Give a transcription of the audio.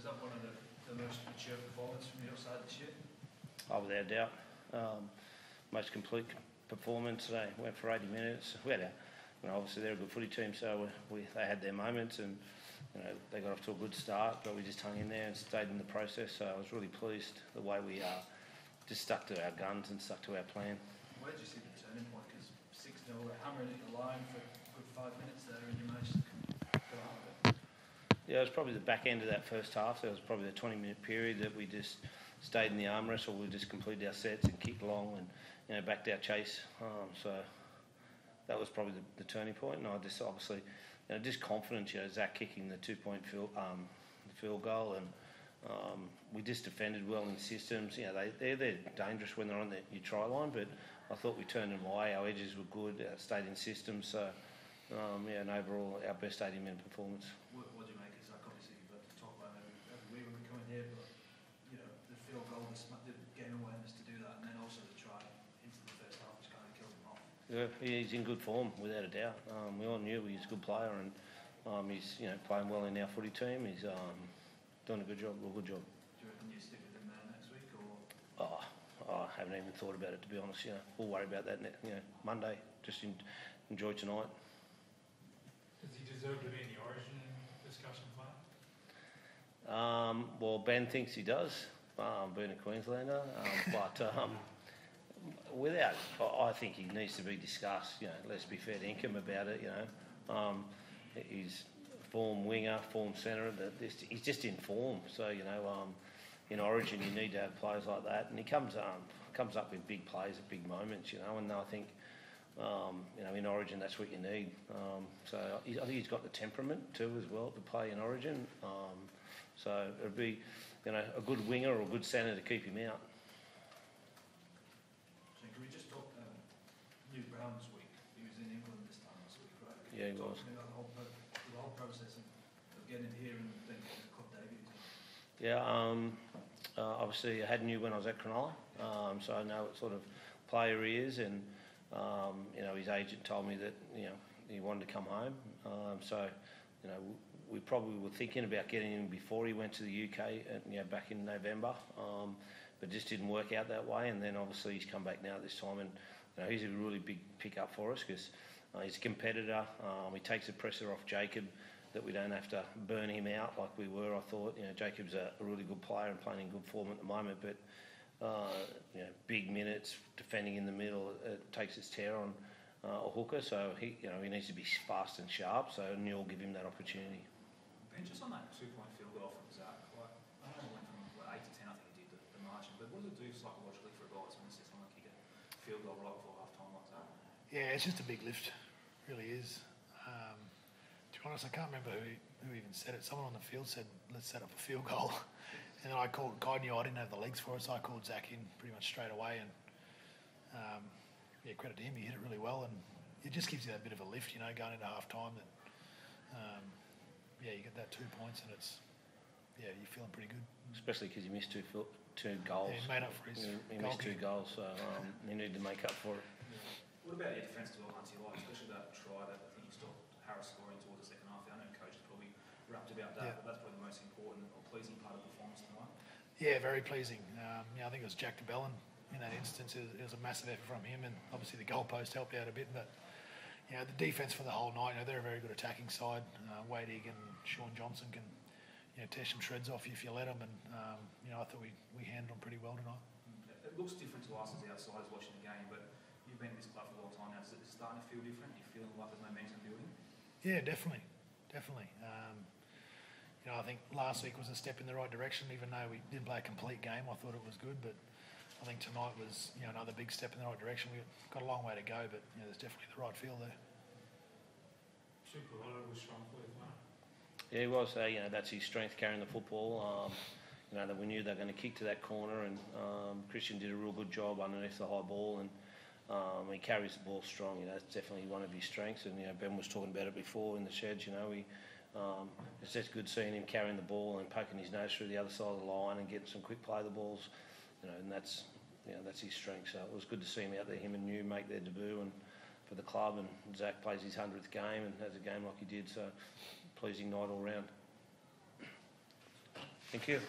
Was that one of the, the most mature performances from your side this year? Oh, without a doubt. Um, most complete performance. They went for 80 minutes. We had a, you know, obviously they're a good footy team, so we, we, they had their moments and you know, they got off to a good start, but we just hung in there and stayed in the process. So I was really pleased the way we uh, just stuck to our guns and stuck to our plan. Where did you see the turning point? Because 6 0, hammering at the line for a good five minutes there, and you managed to go out of it. Yeah, it was probably the back end of that first half. There was probably the 20 minute period that we just stayed in the arm wrestle. We just completed our sets and kicked long and you know backed our chase. Um, so that was probably the, the turning point. And I just obviously, you know, just confidence. You know, Zach kicking the two point field, um, field goal, and um, we just defended well in systems. You know, they they're, they're dangerous when they're on the, your try line, but I thought we turned them away. Our edges were good. Uh, stayed in systems. So. Um, yeah, and overall, our best 80 minute performance. What, what do you make of Zach? Obviously, you've had to talk about it every, every week when we come in here, but you know, the field goal, the, sma- the game awareness to do that, and then also the try into the first half, which kind of killed him off. Yeah, he's in good form, without a doubt. Um, we all knew he was a good player, and um, he's you know playing well in our footy team. He's um, doing a good job, a good job. Do you reckon you stick with him there next week, or Oh, I haven't even thought about it to be honest. You know, we'll worry about that. ne- You know, Monday. Just en enjoy tonight. Does he deserve to be in the Origin discussion, Clark? Um, well, Ben thinks he does, um, being a Queenslander, um, but um, without, I I think he needs to be discussed. You know, let's be fair to Inkham about it. You know, um, he's form winger, form centre. that this- He's just in form. So you know, um, in Origin, you need to have players like that, and he comes um, comes up in big plays at big moments. You know, and I think. Um, you know, in Origin, that's what you need. Um, so he, I think he's got the temperament too, as well, to play in Origin. Um, so it'd be, you know, a good winger or a good centre to keep him out. so can we just talk um, New week? He was in England this time last week, right? Can Yeah, he was. about the whole, the whole process of, of getting him here and then getting the club debut. Yeah, um, uh, obviously I had knew when I was at Cronulla, um, so I know what sort of player he is, and um, you know his agent told me that you know he wanted to come home. Um, so you know we probably were thinking about getting him before he went to the UK, and, you know back in November, um, but just didn't work out that way. And then obviously he's come back now this time, and you know he's a really big pickup for us because uh, he's a competitor. Um, he takes the pressure off Jacob that we don't have to burn him out like we were. I thought, you know, Jacob's a, really good player and playing in good form at the moment, but uh, you know, big minutes defending in the middle, it takes its tear on uh, a hooker. So he, you know, he needs to be fast and sharp. So Neil give him that opportunity. Ben, just on that two-point field goal from Zach, like, I don't know, it went from what, eight to ten, I think he did the, the margin, but what does it do psychologically for a guy that's when he sits on the kick a field goal right before half-time like that? Yeah, it's just a big lift, really is. Um, to be honest, I can't remember who, who even said it. Someone on the field said, "Let's set up a field goal," and then I called. I knew I didn't have the legs for it, so I called Zach in pretty much straight away. And um, yeah, credit to him, he hit it really well, and it just gives you that bit of a lift, you know, going into half time. That um, you get that two points, and it's yeah, you're feeling pretty good. Especially because you missed two fil- two goals. Yeah, he made up for his He, he goal missed two kick. goals, so um, he needed to make up for it. What about your defence as well, Hunty, like, especially that try that I think you stopped Harris scoring towards the second half? I know coach is probably rapt about that, Yeah. but that's probably the most important or pleasing part of the performance tonight. Yeah, very pleasing. Um, yeah, I think it was Jack de Belin in that instance. It was, it was a massive effort from him, and obviously the goalpost helped out a bit. But you know, the defence for the whole night, you know, they're a very good attacking side. Uh, Wayde Egan, Shaun Johnson can you know tear some shreds off you if you let them, and um, you know I thought we, we handled them pretty well tonight. It looks different to us as outsiders watching the game, but you've been in this club for a long time now. Is it starting to feel different? You feeling like there's momentum building? Yeah, definitely, definitely. Um, you know, I think last week was a step in the right direction. Even though we didn't play a complete game, I thought it was good. But I think tonight was you know another big step in the right direction. We've got a long way to go, but you know, there's definitely the right feel there. Super was strong for you, Yeah, he was. Uh, you know, that's his strength carrying the football. Um, you know, that we knew they were going to kick to that corner, and um, Christian did a real good job underneath the high ball, and um, he carries the ball strong. You know, that's definitely one of his strengths. And you know, Ben was talking about it before in the sheds. You know, we um, it's just good seeing him carrying the ball and poking his nose through the other side of the line and getting some quick play the balls. You know, and that's you know that's his strength. So it was good to see him out there. Him and New make their debut and for the club, and Zach plays his hundredth game and has a game like he did. So pleasing night all round. Thank you.